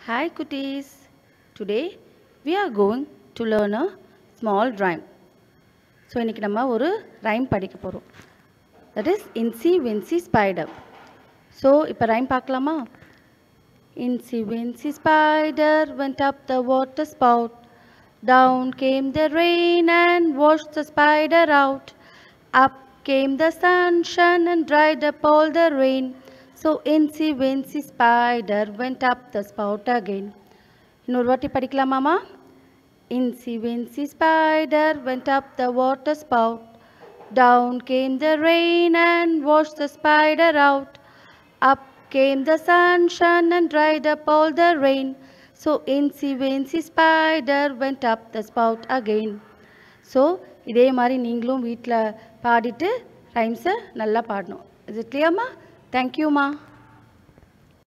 Hi cuties. Today we are going to learn a small rhyme. So இன்றைக்கி நம்ம ஒரு rhyme படிக்க போகிறோம் that is Incy வென்சி spider so இப்போ ரைம் பார்க்கலாமா Incy வென்சி spider went up the water spout down came the rain and washed the spider out up came the sunshine and dried up all the rain so incy wincy spider went up the spout again இன்னொரு வாட்டி படிக்கலாமாமா Incy wincy spider went up the water spout. Down came the rain and washed the spider out. Up came the sunshine and dried up all the rain. So incy wincy spider went up the spout again. So இதே மாதிரி நீங்களும் வீட்டில் பாடிட்டு ரைம்ஸை நல்லா பாடணும் இது கிளியர்மா Thank you, Ma.